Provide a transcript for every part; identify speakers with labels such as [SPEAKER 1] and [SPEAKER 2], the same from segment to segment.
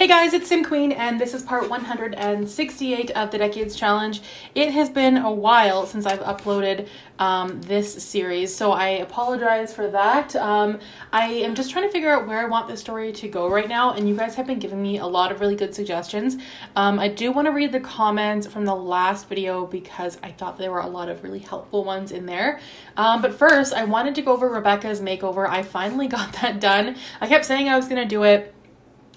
[SPEAKER 1] Hey guys, it's Sim Queen, and this is part 168 of the Decades Challenge. It has been a while since I've uploaded um, this series, so I apologize for that. Um, I am just trying to figure out where I want this story to go right now, and you guys have been giving me a lot of really good suggestions. Um, I do want to read the comments from the last video because I thought there were a lot of really helpful ones in there. Um, but first, I wanted to go over Rebecca's makeover. I finally got that done. I kept saying I was going to do it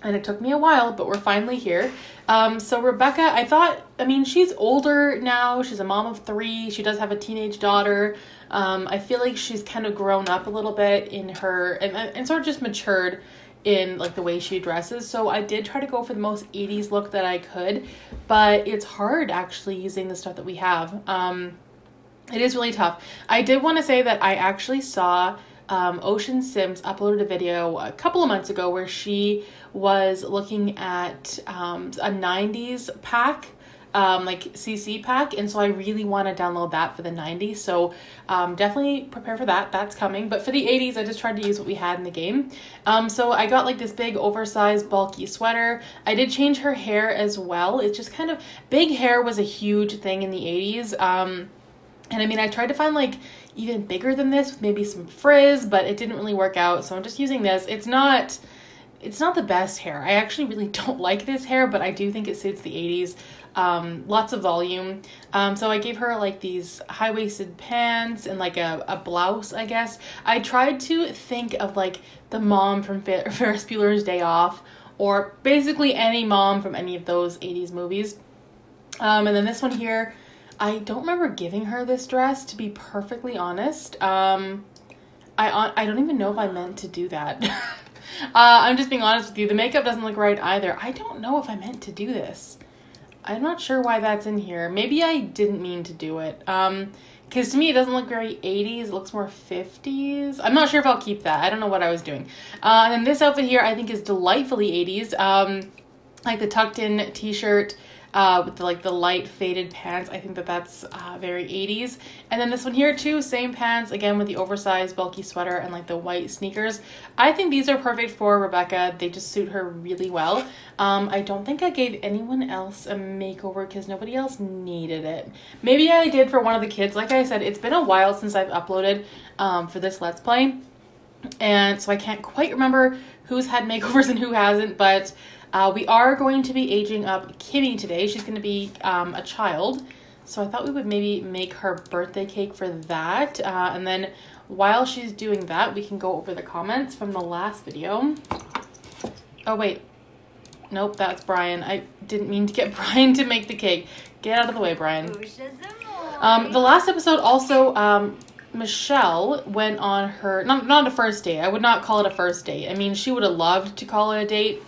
[SPEAKER 1] and it took me a while, but we're finally here. Um, so Rebecca, I thought, I mean, she's older now. She's a mom of three. She does have a teenage daughter. Um, I feel like she's kind of grown up a little bit in her and, and sort of just matured in like the way she dresses. So I did try to go for the most 80s look that I could, but it's hard actually using the stuff that we have. Um, it is really tough. I did want to say that I actually saw um, Ocean Sims uploaded a video a couple of months ago where she was looking at um, a 90s pack um, like CC pack, and so I really want to download that for the 90s. So um, definitely prepare for that. That's coming. But for the 80s, I just tried to use what we had in the game. Um, so I got like this big oversized bulky sweater. I did change her hair as well. It's just kind of big hair was a huge thing in the 80s. Um, and I mean, I tried to find like even bigger than this with maybe some frizz, but it didn't really work out. So I'm just using this. It's not it's not the best hair. I actually really don't like this hair, but I do think it suits the 80s. Um, lots of volume. Um, so I gave her like these high-waisted pants and like a, a blouse, I guess. I tried to think of like the mom from Fer- Ferris Bueller's Day Off or basically any mom from any of those 80s movies. Um, and then this one here, I don't remember giving her this dress to be perfectly honest. Um, I I don't even know if I meant to do that. uh, I'm just being honest with you. The makeup doesn't look right either. I don't know if I meant to do this. I'm not sure why that's in here. Maybe I didn't mean to do it. Um, because to me it doesn't look very 80s. It looks more 50s. I'm not sure if I'll keep that. I don't know what I was doing. Uh, and then this outfit here I think is delightfully 80s. Um, like the tucked in t-shirt uh, with the, like the light faded pants. I think that that's uh, very 80s. And then this one here too, same pants, again with the oversized bulky sweater and like the white sneakers. I think these are perfect for Rebecca. They just suit her really well. Um, I don't think I gave anyone else a makeover because nobody else needed it. Maybe I did for one of the kids. Like I said, it's been a while since I've uploaded um, for this Let's Play. And so I can't quite remember who's had makeovers and who hasn't, but uh, we are going to be aging up Kimmy today. She's going to be um, a child. So I thought we would maybe make her birthday cake for that. Uh, and then while she's doing that, we can go over the comments from the last video. Oh, wait. Nope, that's Brian. I didn't mean to get Brian to make the cake. Get out of the way, Brian. Um, the last episode also, um, Michelle went on her, not, not a first date. I would not call it a first date. I mean, she would have loved to call it a date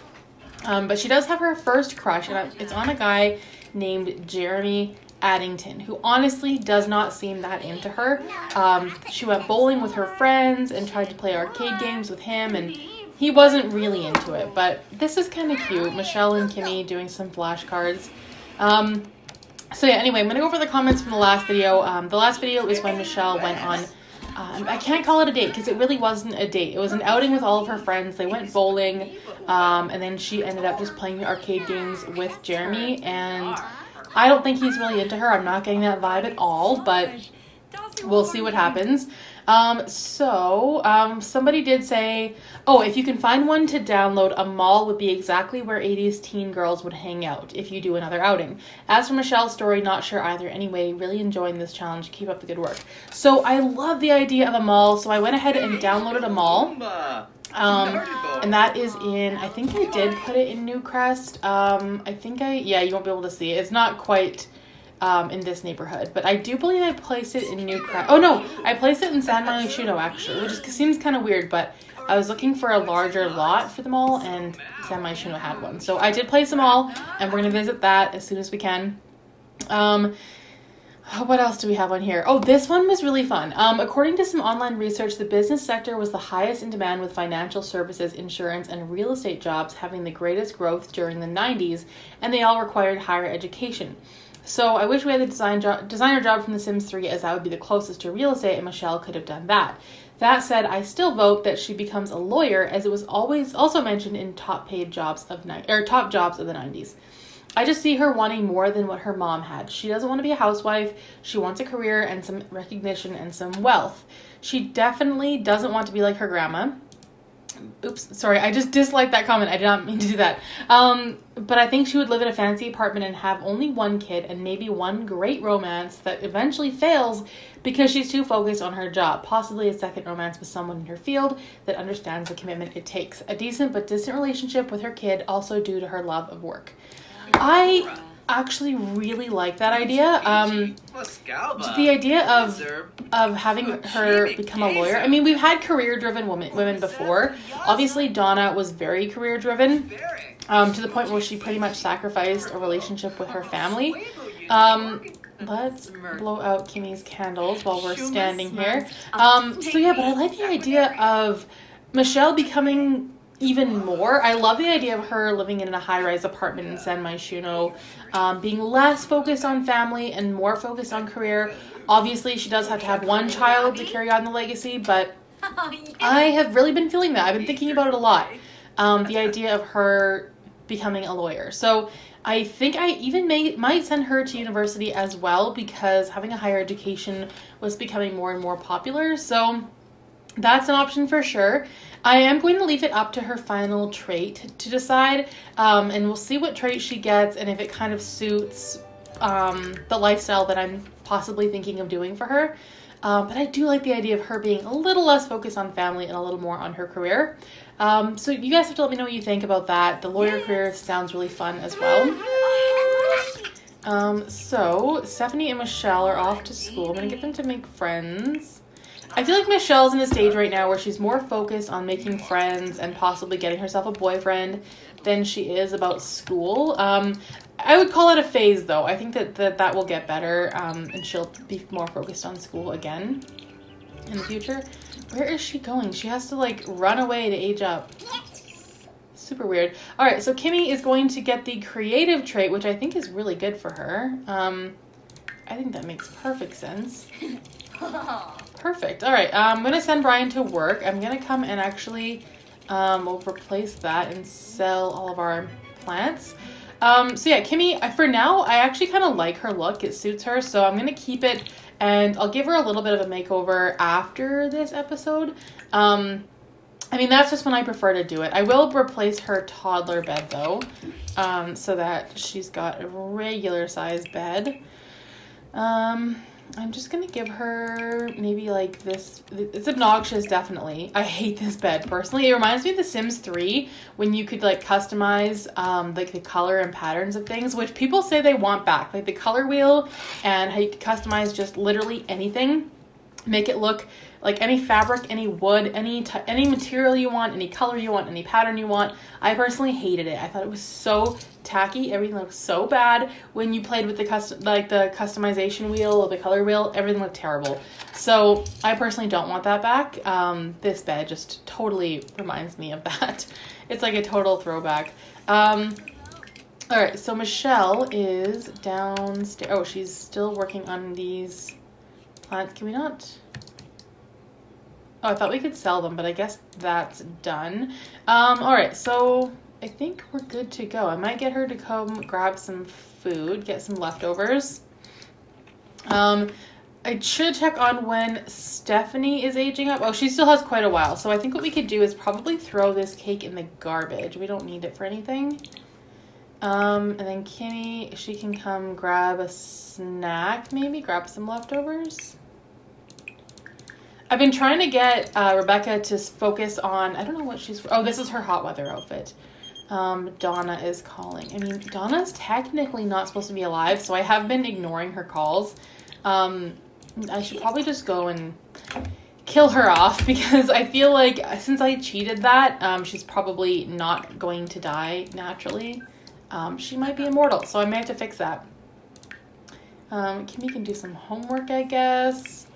[SPEAKER 1] um, but she does have her first crush, and it's on a guy named Jeremy Addington, who honestly does not seem that into her. Um, she went bowling with her friends and tried to play arcade games with him, and he wasn't really into it. But this is kind of cute. Michelle and Kimmy doing some flashcards. Um, so yeah, anyway, I'm going to go over the comments from the last video. Um, the last video is when Michelle went on um, I can't call it a date because it really wasn't a date. It was an outing with all of her friends. They went bowling, um, and then she ended up just playing arcade games with Jeremy. And I don't think he's really into her. I'm not getting that vibe at all, but we'll see what happens. Um, so, um, somebody did say, oh, if you can find one to download, a mall would be exactly where 80s teen girls would hang out if you do another outing. As for Michelle's story, not sure either. Anyway, really enjoying this challenge. Keep up the good work. So, I love the idea of a mall, so I went ahead and downloaded a mall. Um, and that is in, I think I did put it in Newcrest. Um, I think I, yeah, you won't be able to see it. It's not quite um, in this neighborhood. But I do believe I placed it in Newcrest. Oh no, I placed it in San Myshuno actually, which is, seems kind of weird, but I was looking for a larger lot for them all, and San Myshuno had one. So I did place them all, and we're gonna visit that as soon as we can. Um, what else do we have on here? Oh, this one was really fun. Um, according to some online research, the business sector was the highest in demand with financial services, insurance, and real estate jobs having the greatest growth during the 90s, and they all required higher education. So I wish we had the design job, designer job from The Sims 3 as that would be the closest to real estate and Michelle could have done that. That said, I still vote that she becomes a lawyer as it was always also mentioned in top paid jobs of ni- or top jobs of the 90s. I just see her wanting more than what her mom had. She doesn't want to be a housewife. She wants a career and some recognition and some wealth. She definitely doesn't want to be like her grandma. Oops, sorry, I just disliked that comment. I did not mean to do that. Um, but I think she would live in a fancy apartment and have only one kid and maybe one great romance that eventually fails because she's too focused on her job. Possibly a second romance with someone in her field that understands the commitment it takes. A decent but distant relationship with her kid, also due to her love of work. I actually really like that idea. Um, the idea of of having her become a lawyer. I mean, we've had career driven women women before. Obviously, Donna was very career driven, um, to the point where she pretty much sacrificed a relationship with her family. Um, let's blow out Kimmy's candles while we're standing here. Um, so yeah, but I like the idea of Michelle becoming even more. I love the idea of her living in a high rise apartment in San Myshuno, um, being less focused on family and more focused on career. Obviously, she does have to have one child to carry on the legacy, but I have really been feeling that. I've been thinking about it a lot. Um, the idea of her becoming a lawyer. So I think I even may might send her to university as well because having a higher education was becoming more and more popular. So that's an option for sure. I am going to leave it up to her final trait to decide, um, and we'll see what trait she gets and if it kind of suits um, the lifestyle that I'm possibly thinking of doing for her. Um, but I do like the idea of her being a little less focused on family and a little more on her career. Um, so you guys have to let me know what you think about that. The lawyer career sounds really fun as well. Um, so Stephanie and Michelle are off to school. I'm gonna get them to make friends. I feel like Michelle's in a stage right now where she's more focused on making friends and possibly getting herself a boyfriend than she is about school. Um, I would call it a phase though. I think that that, that will get better um, and she'll be more focused on school again in the future. Where is she going? She has to like run away to age up. Super weird. All right, so Kimmy is going to get the creative trait, which I think is really good for her. Um, I think that makes perfect sense. Perfect. All right, I'm to send Brian to work. I'm to come and actually um, we'll replace that and sell all of our plants. Um, so yeah, Kimmy, for now, I actually kind of like her look. It suits her, so I'm to keep it and I'll give her a little bit of a makeover after this episode. Um, I mean, that's just when I prefer to do it. I will replace her toddler bed though, um, so that she's got a regular size bed. Um, I'm just gonna give her maybe like this. It's obnoxious, definitely. I hate this bed personally. It reminds me of The Sims 3 when you could like customize um, like the color and patterns of things, which people say they want back, like the color wheel and how you could customize just literally anything, make it look like any fabric, any wood, any any material you want, any color you want, any pattern you want. I personally hated it. I thought it was so tacky. Everything looked so bad when you played with the custom like the customization wheel or the color wheel. Everything looked terrible. So I personally don't want that back. Um, this bed just totally reminds me of that. It's like a total throwback. Um, all right, so Michelle is downstairs. Oh, she's still working on these plants. Can we not? Oh, I thought we could sell them, but I guess that's done. Um, all right, so I think we're good to go. I might get her to come grab some food, get some leftovers. Um, I should check on when Stephanie is aging up. Oh, she still has quite a while. So I think what we could do is probably throw this cake in the garbage. We don't need it for anything. Um, and then Kimmy, she can come grab a snack, maybe grab some leftovers. I've been trying to get uh, Rebecca to focus on, I don't know what she's, oh, this is her hot weather outfit. Um, Donna is calling. I mean, Donna's technically not supposed to be alive, so I have been ignoring her calls. Um, I should probably just go and kill her off because I feel like since I cheated that, um, she's probably not going to die naturally. Um, she might be immortal, so I may have to fix that. Um, Kimmy can do some homework, I guess.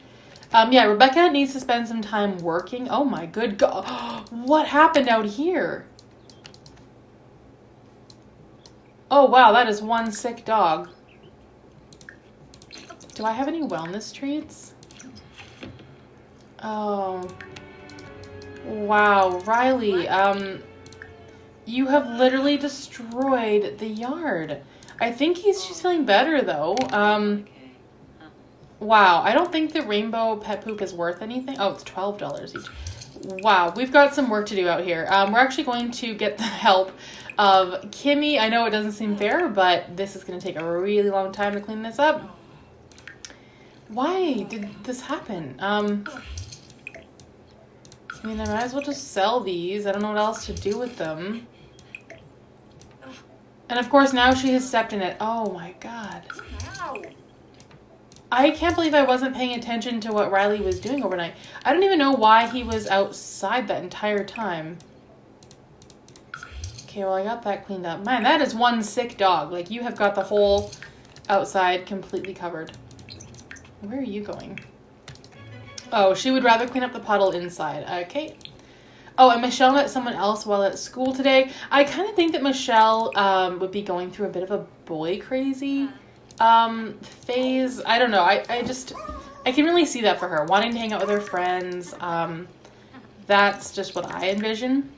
[SPEAKER 1] Um, yeah, Rebecca needs to spend some time working. Oh my good God. What happened out here? Oh wow, that is one sick dog. Do I have any wellness treats? Oh, Wow, Riley, um, you have literally destroyed the yard. I think he's she's feeling better though. Um, wow, I don't think the rainbow pet poop is worth anything. Oh, it's twelve dollars each. Wow, we've got some work to do out here. Um, we're actually going to get the help of Kimmy. I know it doesn't seem fair, but this is going to take a really long time to clean this up. Why did this happen? Um, I mean, I might as well just sell these. I don't know what else to do with them. And of course, now she has stepped in it. Oh my god. I can't believe I wasn't paying attention to what Riley was doing overnight. I don't even know why he was outside that entire time. Okay, well, I got that cleaned up. Man, that is one sick dog. Like, you have got the whole outside completely covered. Where are you going? Oh, she would rather clean up the puddle inside. Okay. Oh, and Michelle met someone else while at school today. I kind of think that Michelle um, would be going through a bit of a boy crazy um, phase. I don't know. I, I just, I can really see that for her. Wanting to hang out with her friends. Um, that's just what I envision.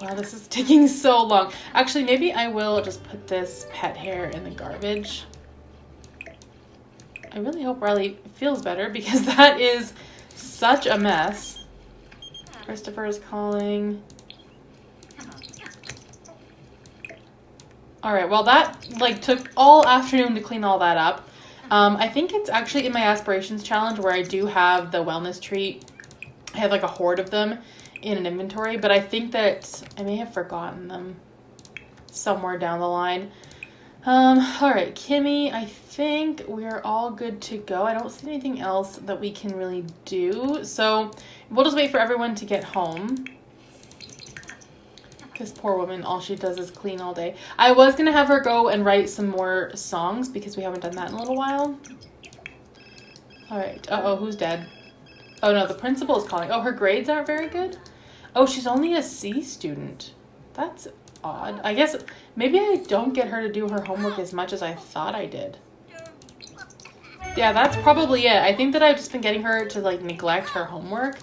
[SPEAKER 1] Wow, this is taking so long. Actually, maybe I will just put this pet hair in the garbage. I really hope Riley feels better because that is such a mess. Christopher is calling. All right, well that like took all afternoon to clean all that up. Um, I think it's actually in my aspirations challenge where I do have the wellness treat. I have like a horde of them in an inventory, but I think that I may have forgotten them somewhere down the line. Um, all right, Kimmy, I think we're all good to go. I don't see anything else that we can really do. So we'll just wait for everyone to get home. Because poor woman, all she does is clean all day. I was going to have her go and write some more songs because we haven't done that in a little while. All right. Uh-oh, who's dead? Oh, no, the principal is calling. Oh, her grades aren't very good? Oh, she's only a C student. That's odd. I guess maybe I don't get her to do her homework as much as I thought I did. Yeah, that's probably it. I think that I've just been getting her to like neglect her homework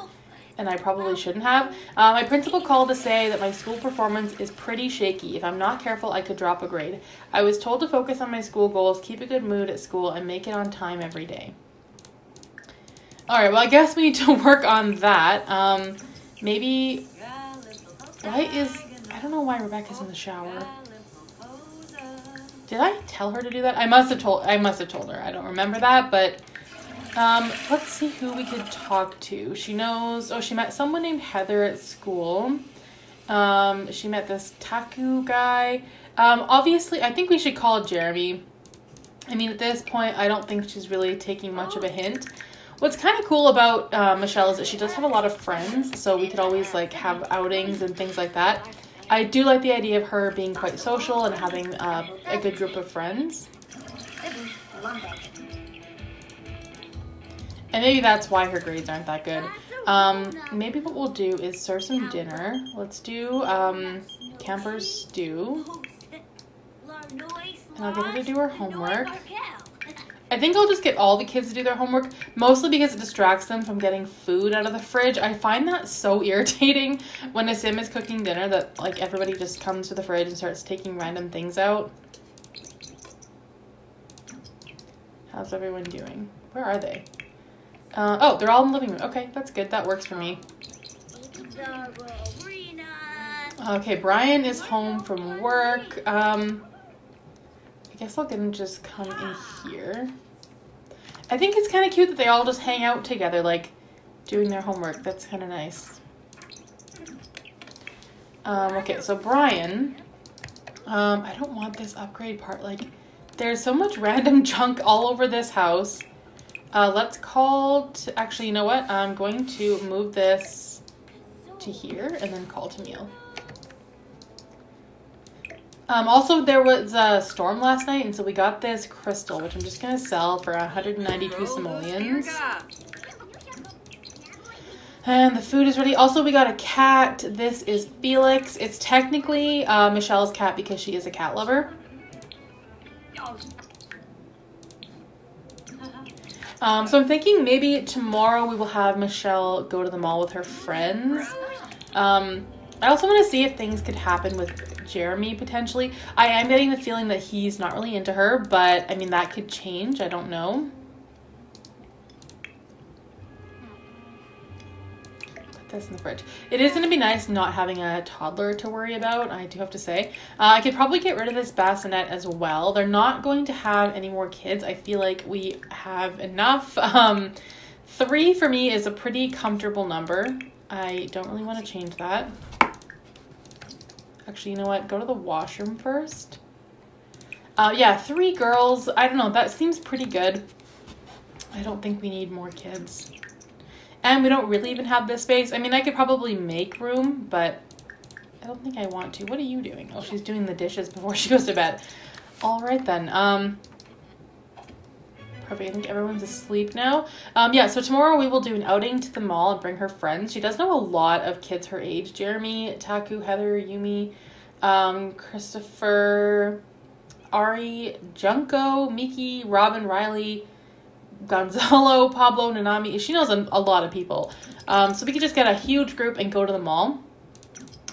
[SPEAKER 1] and I probably shouldn't have. Uh, my principal called to say that my school performance is pretty shaky. If I'm not careful, I could drop a grade. I was told to focus on my school goals, keep a good mood at school, and make it on time every day. All right, well, I guess we need to work on that. Um, maybe, why is, don't know why Rebecca's in the shower. Did I tell her to do that? I must have told, I must have told her. I don't remember that, but um, let's see who we could talk to. She knows, oh, she met someone named Heather at school. Um, she met this Taku guy. Um, obviously, I think we should call Jeremy. I mean, at this point, I don't think she's really taking much of a hint. What's kind of cool about uh, Michelle is that she does have a lot of friends, so we could always like have outings and things like that. I do like the idea of her being quite social and having uh, a good group of friends. And maybe that's why her grades aren't that good. Um, maybe what we'll do is serve some dinner. Let's do um, camper stew. And I'll get her to do her homework. I think I'll just get all the kids to do their homework, mostly because it distracts them from getting food out of the fridge. I find that so irritating when a sim is cooking dinner that like everybody just comes to the fridge and starts taking random things out. How's everyone doing? Where are they? Uh, oh, they're all in the living room. Okay, that's good. That works for me. Okay, Brian is home from work. Um, guess I'll get him just come in here. I think it's kind of cute that they all just hang out together, like doing their homework. That's kind of nice. Um, okay, so Brian, um, I don't want this upgrade part. Like, there's so much random junk all over this house. Uh, let's call to, actually, you know what? I'm going to move this to here and then call Tamil. Um, also, there was a storm last night, and so we got this crystal, which I'm just going to sell for 192 simoleons. And the food is ready. Also, we got a cat. This is Felix. It's technically uh, Michelle's cat because she is a cat lover. Um, so I'm thinking maybe tomorrow we will have Michelle go to the mall with her friends. Um, I also want to see if things could happen with Jeremy potentially. I am getting the feeling that he's not really into her, but I mean, that could change. I don't know. Put this in the fridge. It is going to be nice not having a toddler to worry about, I do have to say. Uh, I could probably get rid of this bassinet as well. They're not going to have any more kids. I feel like we have enough. Um, three for me is a pretty comfortable number. I don't really want to change that. Actually, you know what? Go to the washroom first. Uh, yeah, three girls. I don't know. That seems pretty good. I don't think we need more kids. And we don't really even have this space. I mean, I could probably make room, but I don't think I want to. What are you doing? Oh, she's doing the dishes before she goes to bed. All right, then. Um, I think everyone's asleep now. Um, yeah, so tomorrow we will do an outing to the mall and bring her friends. She does know a lot of kids her age. Jeremy, Taku, Heather, Yumi, um, Christopher, Ari, Junko, Miki, Robin, Riley, Gonzalo, Pablo, Nanami. She knows a, a lot of people. Um, so we could just get a huge group and go to the mall.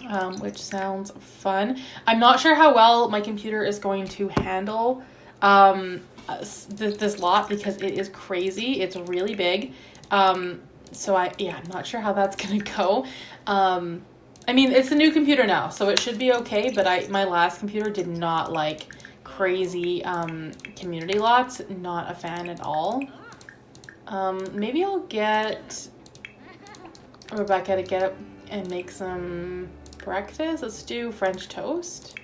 [SPEAKER 1] Um, which sounds fun. I'm not sure how well my computer is going to handle um, this, this lot because it is crazy. It's really big. Um, so I, yeah, I'm not sure how that's going to go. Um, I mean, it's a new computer now, so it should be okay, but I, my last computer did not like crazy, um, community lots. Not a fan at all. Um, maybe I'll get Rebecca to get up and make some breakfast. Let's do French toast.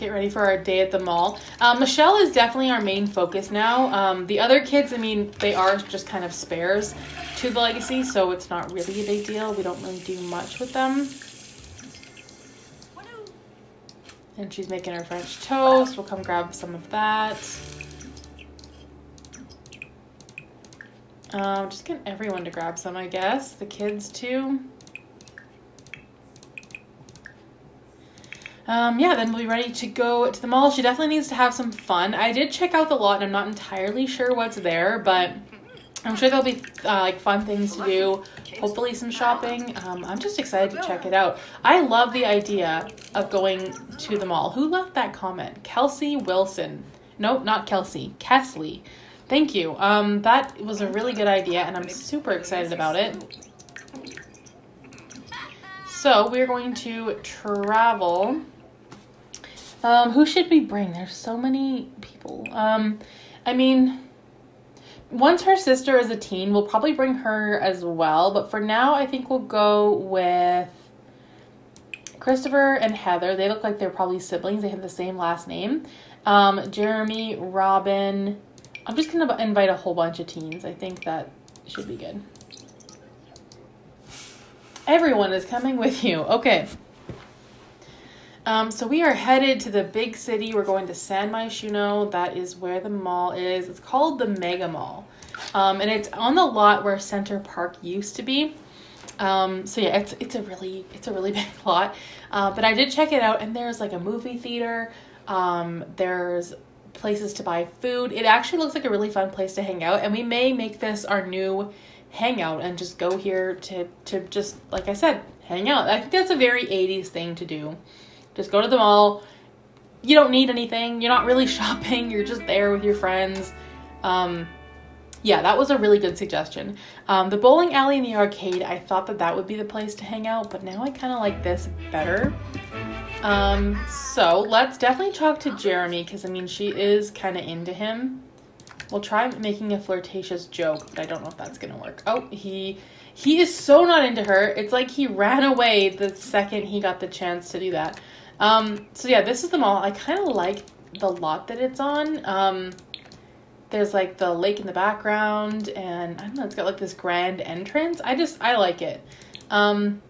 [SPEAKER 1] Get ready for our day at the mall. Um, Michelle is definitely our main focus now. Um, the other kids, I mean, they are just kind of spares to the legacy, so it's not really a big deal. We don't really do much with them. And she's making her French toast. We'll come grab some of that. Um, just get everyone to grab some, I guess. The kids too. Um, yeah, then we'll be ready to go to the mall. She definitely needs to have some fun. I did check out the lot and I'm not entirely sure what's there, but I'm sure there'll be uh, like fun things to do. Hopefully some shopping. Um, I'm just excited to check it out. I love the idea of going to the mall. Who left that comment? Kelsey Wilson. Nope, not Kelsey. Kesley. Thank you. Um, that was a really good idea and I'm super excited about it. So we're going to travel um, who should we bring? There's so many people. Um, I mean, once her sister is a teen, we'll probably bring her as well. But for now, I think we'll go with Christopher and Heather. They look like they're probably siblings. They have the same last name. Um, Jeremy, Robin. I'm just going to invite a whole bunch of teens. I think that should be good. Everyone is coming with you. Okay. Um, so we are headed to the big city. We're going to San Myshuno. That is where the mall is. It's called the Mega Mall. Um, and it's on the lot where Center Park used to be. Um, so yeah, it's it's a really it's a really big lot. Uh, but I did check it out, and there's like a movie theater. Um, there's places to buy food. It actually looks like a really fun place to hang out, and we may make this our new hangout and just go here to to just like I said, hang out. I think that's a very 80s thing to do. Just go to the mall. You don't need anything. You're not really shopping. You're just there with your friends. Um, yeah, that was a really good suggestion. Um, the bowling alley and the arcade, I thought that that would be the place to hang out, but now I kind of like this better. Um, so let's definitely talk to Jeremy because I mean, she is kind of into him. We'll try making a flirtatious joke, but I don't know if that's gonna work. Oh, he he is so not into her. It's like he ran away the second he got the chance to do that. Um, so yeah, this is the mall. I kind of like the lot that it's on. Um, there's like the lake in the background and I don't know, it's got like this grand entrance. I just, I like it. Um,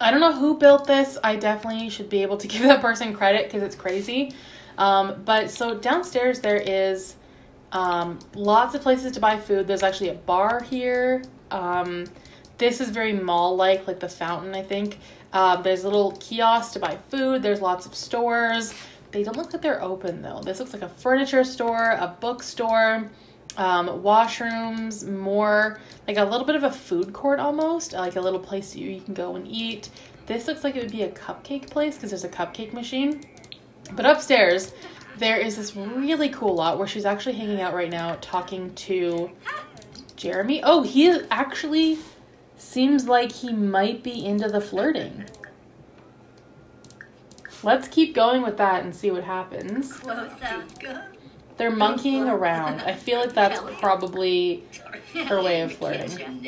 [SPEAKER 1] I don't know who built this. I definitely should be able to give that person credit because it's crazy. Um, but so downstairs there is um, lots of places to buy food. There's actually a bar here. Um, this is very mall-like, like the fountain, I think. Um, there's a little kiosk to buy food. There's lots of stores. they don't look like they're open though. This looks like a furniture store, a bookstore, um, washrooms, more like a little bit of a food court almost, like a little place you, you can go and eat. This looks like it would be a cupcake place because there's a cupcake machine. But upstairs, there is this really cool lot where she's actually hanging out right now talking to Jeremy. Oh, he is actually seems like he might be into the flirting. Let's keep going with that and see what happens. They're monkeying around. I feel like that's probably her way of flirting.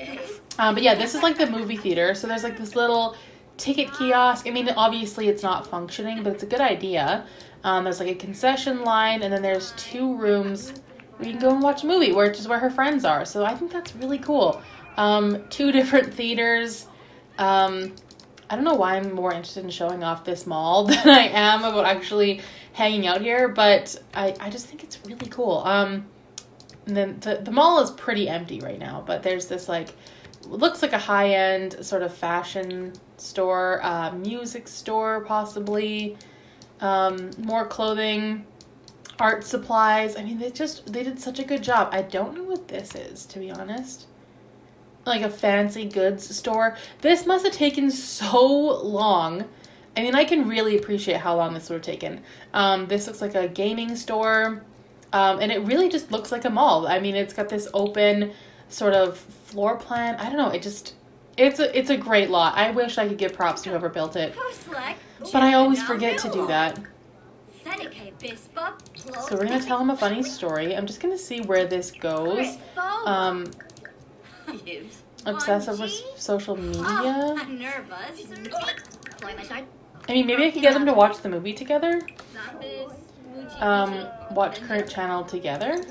[SPEAKER 1] Um, but yeah, this is like the movie theater. So there's like this little ticket kiosk. I mean, obviously it's not functioning, but it's a good idea. Um, there's like a concession line, and then there's two rooms where you can go and watch a movie, which is where her friends are. So I think that's really cool. Um, two different theaters. Um, I don't know why I'm more interested in showing off this mall than I am about actually hanging out here, but I, I just think it's really cool. Um, the, the, the mall is pretty empty right now, but there's this like, looks like a high end sort of fashion store, uh, music store, possibly, um, more clothing, art supplies. I mean, they just, they did such a good job. I don't know what this is, to be honest like a fancy goods store. This must have taken so long. I mean, I can really appreciate how long this would have taken. Um, this looks like a gaming store, um, and it really just looks like a mall. I mean, it's got this open sort of floor plan. I don't know. It just it's a it's a great lot. I wish I could give props to whoever built it, but I always forget to do that. So we're gonna tell him a funny story. I'm just gonna see where this goes. Um, obsessive with social media. I'm nervous. I mean, maybe I could get them to watch the movie together. Um, watch current channel together.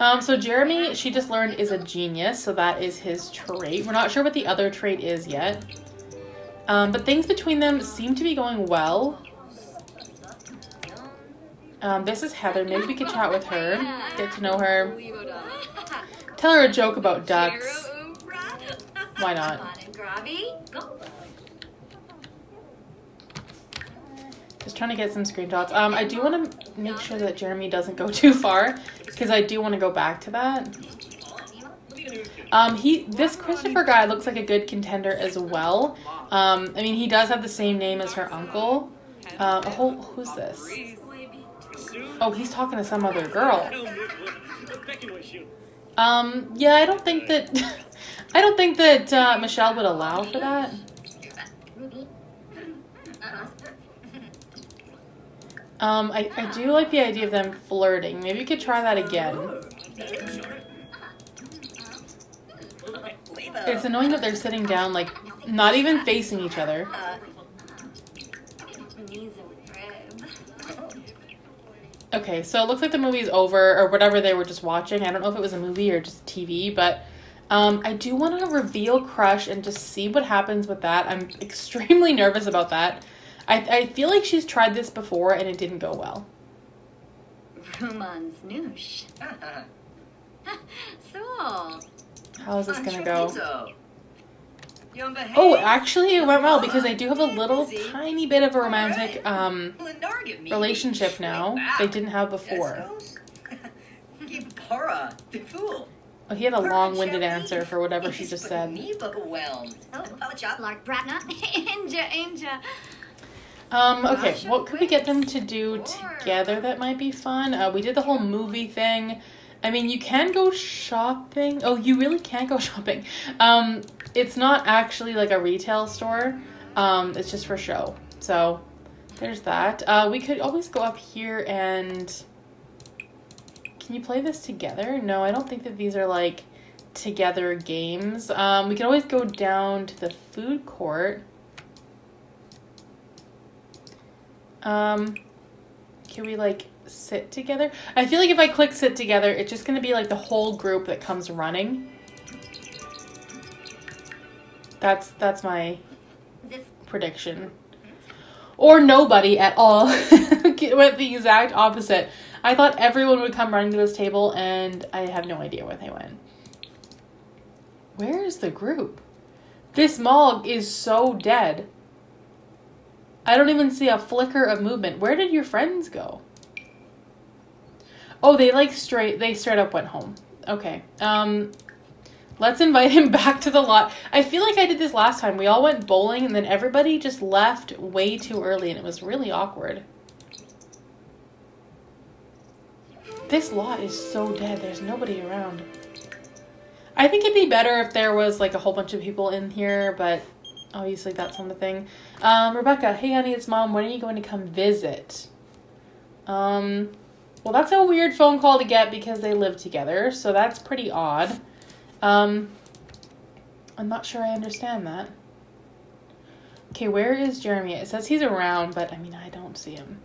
[SPEAKER 1] Um, so Jeremy, she just learned, is a genius, so that is his trait. We're not sure what the other trait is yet. Um, but things between them seem to be going well. Um, this is Heather. Maybe we could chat with her, get to know her. Tell her a joke about ducks. Why not? Just trying to get some screenshots. Um, I do want to make sure that Jeremy doesn't go too far because I do want to go back to that. Um, he this Christopher guy looks like a good contender as well. Um, I mean, he does have the same name as her uncle. Uh, who's this? Oh, he's talking to some other girl. Um, yeah, I don't think that I don't think that uh, Michelle would allow for that. Um, I, I do like the idea of them flirting. Maybe you could try that again. It's annoying that they're sitting down, like, not even facing each other. Okay, so it looks like the movie's over, or whatever they were just watching. I don't know if it was a movie or just TV, but um, I do want to reveal Crush and just see what happens with that. I'm extremely nervous about that. I, I feel like she's tried this before and it didn't go well.
[SPEAKER 2] Ruman's noosh. so.
[SPEAKER 1] How is this gonna go? Oh, actually, it went well because I do have a little tiny bit of a romantic um, relationship now. They didn't have before. Oh, he had a long-winded answer for whatever she just said. Um, okay, what could we get them to do together that might be fun? Uh, we did the whole movie thing. I mean, you can go shopping. Oh, you really can't go shopping. Um, it's not actually like a retail store. Um, it's just for show. So there's that. Uh, we could always go up here and can you play this together? No, I don't think that these are like together games. Um, we can always go down to the food court. Um, can we like sit together. I feel like if I click sit together, it's just going to be like the whole group that comes running. That's that's my prediction. Or nobody at all. Went the exact opposite. I thought everyone would come running to this table and I have no idea where they went. Where is the group? This mall is so dead. I don't even see a flicker of movement. Where did your friends go? Oh, they like straight they straight up went home. Okay. Um let's invite him back to the lot. I feel like I did this last time. We all went bowling and then everybody just left way too early and it was really awkward. This lot is so dead. There's nobody around. I think it'd be better if there was like a whole bunch of people in here, but obviously that's not the thing. Um, Rebecca, hey honey, it's mom. When are you going to come visit? Um, well, that's a weird phone call to get because they live together, so that's pretty odd. Um, I'm not sure I understand that. Okay, where is Jeremy? It says he's around, but I mean, I don't see him.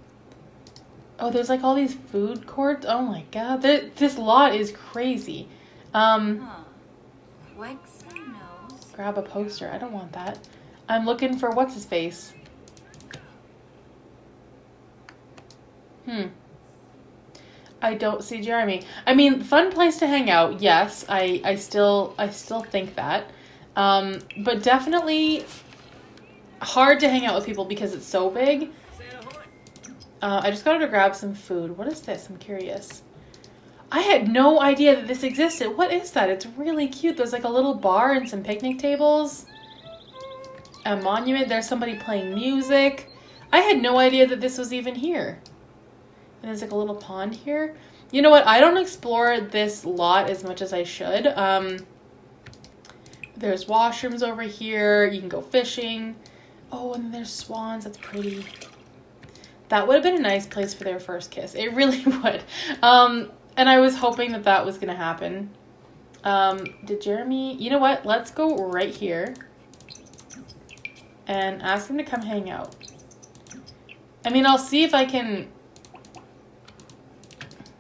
[SPEAKER 1] Oh, there's like all these food courts. Oh my god, this lot is crazy. Um, huh. grab a poster. I don't want that. I'm looking for what's his face. Hmm. I don't see Jeremy. I mean, fun place to hang out. Yes, I I still I still think that. Um, but definitely hard to hang out with people because it's so big. Uh, I just got to grab some food. What is this? I'm curious. I had no idea that this existed. What is that? It's really cute. There's like a little bar and some picnic tables. A monument. There's somebody playing music. I had no idea that this was even here. And there's like a little pond here. You know what? I don't explore this lot as much as I should. Um, there's washrooms over here. You can go fishing. Oh, and there's swans. That's pretty. That would have been a nice place for their first kiss. It really would. Um, and I was hoping that that was going to happen. Um, did Jeremy... You know what? Let's go right here. And ask him to come hang out. I mean, I'll see if I can...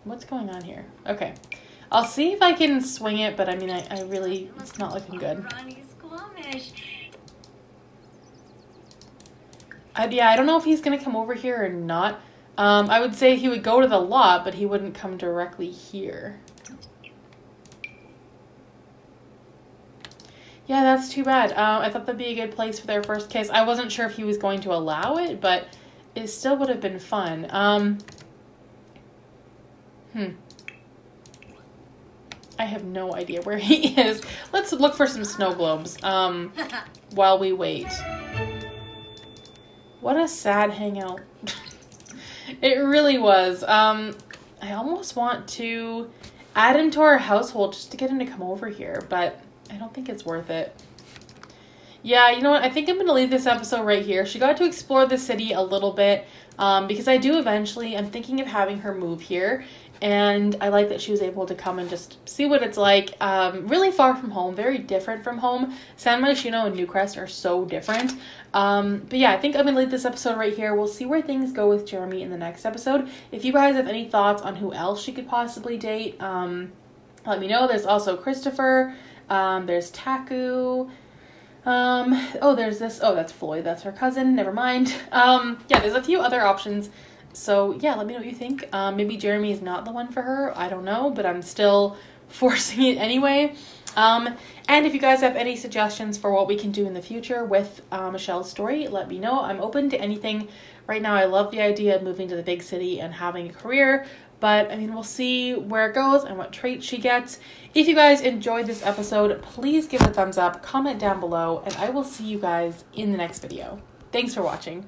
[SPEAKER 1] What's going on here? Okay. I'll see if I can swing it, but I mean, I, I really... It's not looking good. I, yeah, I don't know if he's going to come over here or not. Um, I would say he would go to the lot, but he wouldn't come directly here. Yeah, that's too bad. Um, I thought that'd be a good place for their first kiss. I wasn't sure if he was going to allow it, but it still would have been fun. Um, hmm. I have no idea where he is. Let's look for some snow globes um, while we wait. What a sad hangout. it really was. Um, I almost want to add him to our household just to get him to come over here, but I don't think it's worth it. Yeah, you know what? I think I'm going to leave this episode right here. She got to explore the city a little bit um, because I do eventually, I'm thinking of having her move here and I like that she was able to come and just see what it's like. Um, really far from home, very different from home. San Myshuno and Newcrest are so different. Um, but yeah, I think I'm gonna leave this episode right here. We'll see where things go with Jeremy in the next episode. If you guys have any thoughts on who else she could possibly date, um, let me know. There's also Christopher. Um, there's Taku. Um, oh, there's this. Oh, that's Floyd. That's her cousin. Never mind. Um, yeah, there's a few other options so yeah, let me know what you think. Um, maybe Jeremy is not the one for her. I don't know, but I'm still forcing it anyway. Um, and if you guys have any suggestions for what we can do in the future with uh, Michelle's story, let me know. I'm open to anything. Right now, I love the idea of moving to the big city and having a career, but I mean, we'll see where it goes and what traits she gets. If you guys enjoyed this episode, please give it a thumbs up, comment down below, and I will see you guys in the next video. Thanks for watching.